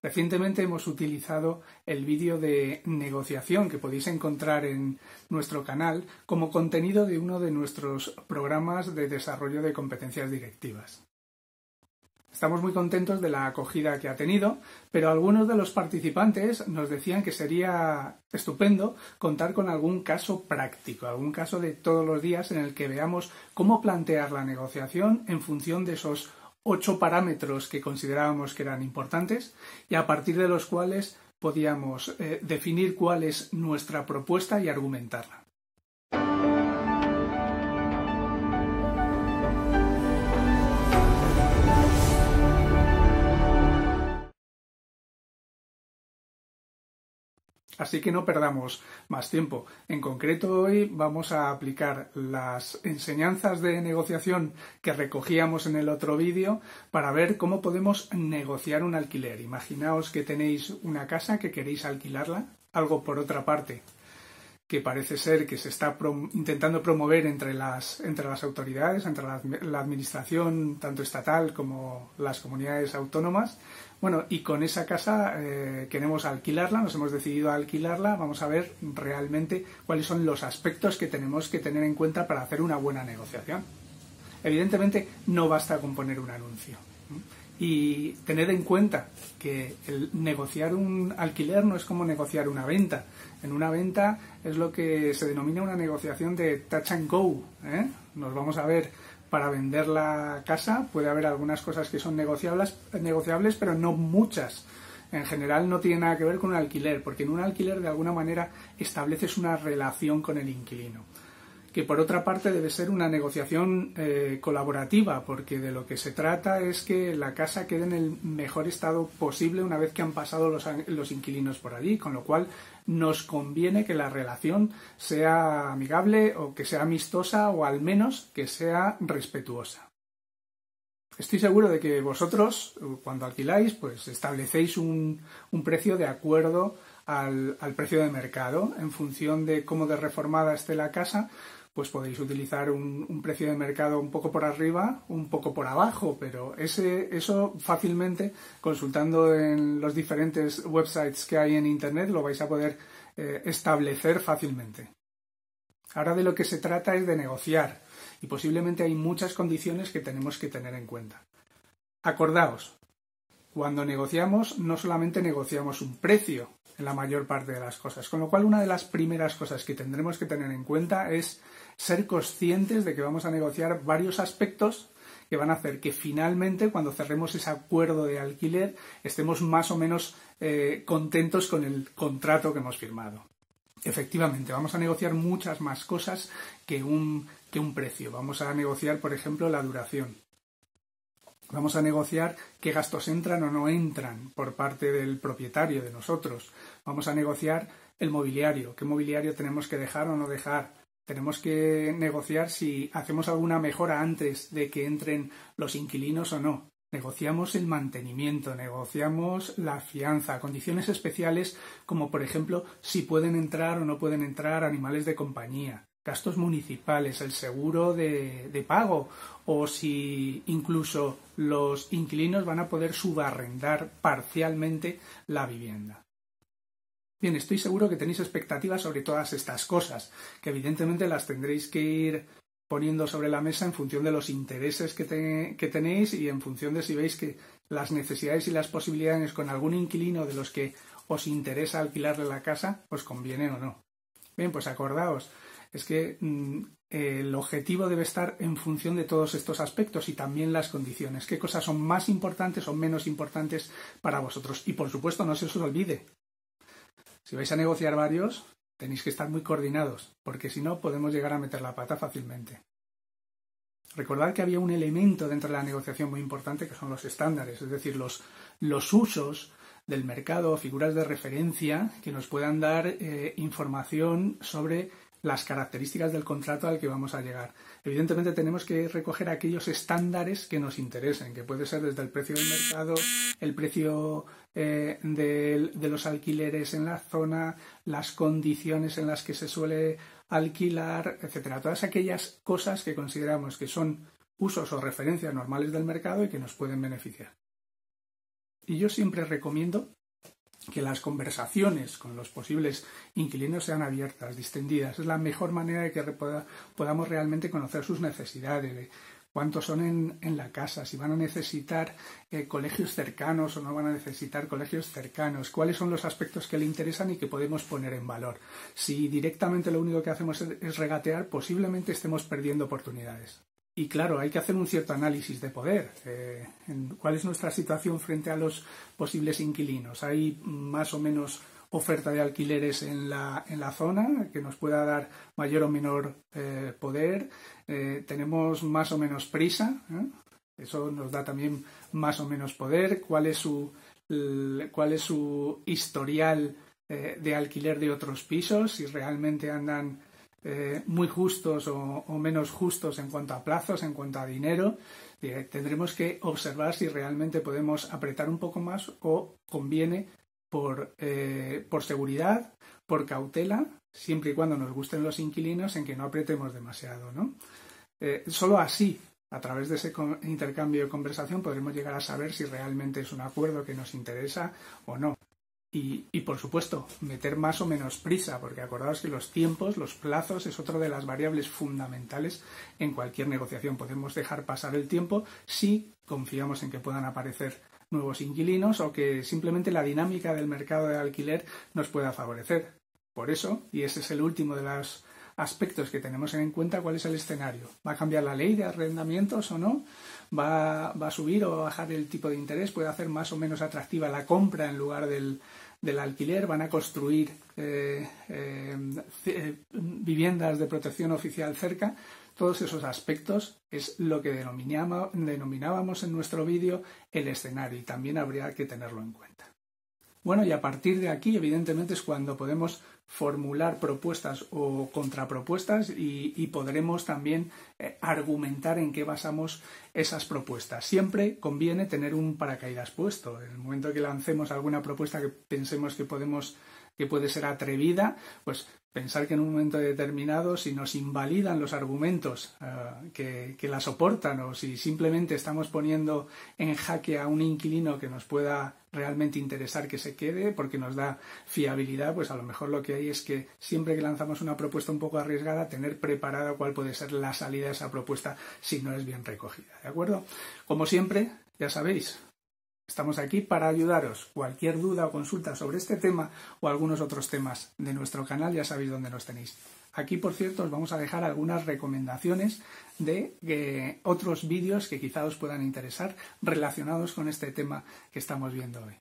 Recientemente hemos utilizado el vídeo de negociación que podéis encontrar en nuestro canal como contenido de uno de nuestros programas de desarrollo de competencias directivas. Estamos muy contentos de la acogida que ha tenido, pero algunos de los participantes nos decían que sería estupendo contar con algún caso práctico, algún caso de todos los días en el que veamos cómo plantear la negociación en función de esos ocho parámetros que considerábamos que eran importantes y a partir de los cuales podíamos eh, definir cuál es nuestra propuesta y argumentarla. Así que no perdamos más tiempo. En concreto, hoy vamos a aplicar las enseñanzas de negociación que recogíamos en el otro vídeo para ver cómo podemos negociar un alquiler. Imaginaos que tenéis una casa que queréis alquilarla, algo por otra parte que parece ser que se está intentando promover entre las, entre las autoridades, entre la, administración tanto estatal como las comunidades autónomas. Bueno, y con esa casa eh, queremos alquilarla, nos hemos decidido a alquilarla, vamos a ver realmente cuáles son los aspectos que tenemos que tener en cuenta para hacer una buena negociación. Evidentemente no basta con poner un anuncio. Y tener en cuenta que el negociar un alquiler no es como negociar una venta. En una venta es lo que se denomina una negociación de touch and go. ¿eh? Nos vamos a ver para vender la casa. Puede haber algunas cosas que son negociables, negociables, pero no muchas. En general no tiene nada que ver con un alquiler, porque en un alquiler de alguna manera estableces una relación con el inquilino que por otra parte debe ser una negociación eh, colaborativa, porque de lo que se trata es que la casa quede en el mejor estado posible una vez que han pasado los, los inquilinos por allí, con lo cual nos conviene que la relación sea amigable o que sea amistosa o al menos que sea respetuosa. Estoy seguro de que vosotros, cuando alquiláis, pues establecéis un, un precio de acuerdo al, al, precio de mercado en función de cómo de reformada esté la casa, pues podéis utilizar un, precio de mercado un poco por arriba, un poco por abajo, pero ese, eso fácilmente, consultando en los diferentes websites que hay en Internet, lo vais a poder eh, establecer fácilmente. Ahora de lo que se trata es de negociar y posiblemente hay muchas condiciones que tenemos que tener en cuenta. Acordaos, cuando negociamos no solamente negociamos un precio en la mayor parte de las cosas, con lo cual una de las primeras cosas que tendremos que tener en cuenta es ser conscientes de que vamos a negociar varios aspectos que van a hacer que finalmente, cuando cerremos ese acuerdo de alquiler, estemos más o menos eh, contentos con el contrato que hemos firmado. Efectivamente, vamos a negociar muchas más cosas que un, que un precio. Vamos a negociar, por ejemplo, la duración. Vamos a negociar qué gastos entran o no entran por parte del propietario, de nosotros. Vamos a negociar el mobiliario, qué mobiliario tenemos que dejar o no dejar, tenemos que negociar si hacemos alguna mejora antes de que entren los inquilinos o no. Negociamos el mantenimiento, negociamos la fianza, condiciones especiales como por ejemplo si pueden entrar o no pueden entrar animales de compañía, gastos municipales, el seguro de, pago o si incluso los inquilinos van a poder subarrendar parcialmente la vivienda. Bien, estoy seguro que tenéis expectativas sobre todas estas cosas, que evidentemente las tendréis que ir poniendo sobre la mesa en función de los intereses que, tenéis y en función de si veis que las necesidades y las posibilidades con algún inquilino de los que os interesa alquilarle la casa os conviene o no. Bien, pues acordaos, es que mm, el objetivo debe estar en función de todos estos aspectos y también las condiciones. ¿Qué cosas son más importantes o menos importantes para vosotros? Y por supuesto, no se os olvide, si vais a negociar varios, tenéis que estar muy coordinados, porque si no podemos llegar a meter la pata fácilmente. Recordad que había un elemento dentro de la negociación muy importante que son los estándares, es decir, los, los usos del mercado, figuras de referencia que nos puedan dar eh, información sobre las características del contrato al que vamos a llegar. Evidentemente tenemos que recoger aquellos estándares que nos interesen, que puede ser desde el precio del mercado, el precio eh, de, de, los alquileres en la zona, las condiciones en las que se suele alquilar, etcétera. Todas aquellas cosas que consideramos que son usos o referencias normales del mercado y que nos pueden beneficiar. Y yo siempre recomiendo que las conversaciones con los posibles inquilinos sean abiertas, distendidas. Es la mejor manera de que podamos realmente conocer sus necesidades, de cuántos son en, la casa, si van a necesitar eh, colegios cercanos o no van a necesitar colegios cercanos, cuáles son los aspectos que le interesan y que podemos poner en valor. Si directamente lo único que hacemos es regatear, posiblemente estemos perdiendo oportunidades. Y claro, hay que hacer un cierto análisis de poder. Eh, ¿Cuál es nuestra situación frente a los posibles inquilinos? ¿Hay más o menos oferta de alquileres en la, en la zona que nos pueda dar mayor o menor eh, poder? Eh, ¿Tenemos más o menos prisa? Eso nos da también más o menos poder. ¿Cuál es su, cuál es su historial de alquiler de otros pisos? Si realmente andan eh, muy justos o, menos justos en cuanto a plazos, en cuanto a dinero. tendremos que observar si realmente podemos apretar un poco más o conviene por, eh, por seguridad, por cautela, siempre y cuando nos gusten los inquilinos, en que no apretemos demasiado. ¿no? Eh, solo así, a través de ese intercambio de conversación, podremos llegar a saber si realmente es un acuerdo que nos interesa o no. Y, por supuesto, meter más o menos prisa, porque acordaos que los tiempos, los plazos, es otra de las variables fundamentales en cualquier negociación. Podemos dejar pasar el tiempo si confiamos en que puedan aparecer nuevos inquilinos o que simplemente la dinámica del mercado de alquiler nos pueda favorecer. Por eso, y ese es el último de los aspectos que tenemos en cuenta, ¿cuál es el escenario? ¿Va a cambiar la ley de arrendamientos o no? ¿Va, va a subir o bajar el tipo de interés? ¿Puede hacer más o menos atractiva la compra en lugar del, del alquiler, van a construir eh, eh, viviendas de protección oficial cerca. Todos esos aspectos es lo que denominábamos en nuestro vídeo el escenario y también habría que tenerlo en cuenta. Bueno, y a partir de aquí, evidentemente, es cuando podemos formular propuestas o contrapropuestas y, podremos también eh, argumentar en qué basamos esas propuestas. Siempre conviene tener un paracaídas puesto. En el momento que lancemos alguna propuesta que pensemos que podemos que puede ser atrevida, pues pensar que en un momento determinado, si nos invalidan los argumentos eh, que, que, la soportan o si simplemente estamos poniendo en jaque a un inquilino que nos pueda realmente interesar que se quede porque nos da fiabilidad, pues a lo mejor lo que hay es que siempre que lanzamos una propuesta un poco arriesgada, tener preparada cuál puede ser la salida de esa propuesta si no es bien recogida. ¿De acuerdo? Como siempre, ya sabéis, Estamos aquí para ayudaros. Cualquier duda o consulta sobre este tema o algunos otros temas de nuestro canal ya sabéis dónde nos tenéis. Aquí, por cierto, os vamos a dejar algunas recomendaciones de eh, otros vídeos que quizá os puedan interesar relacionados con este tema que estamos viendo hoy.